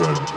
Send.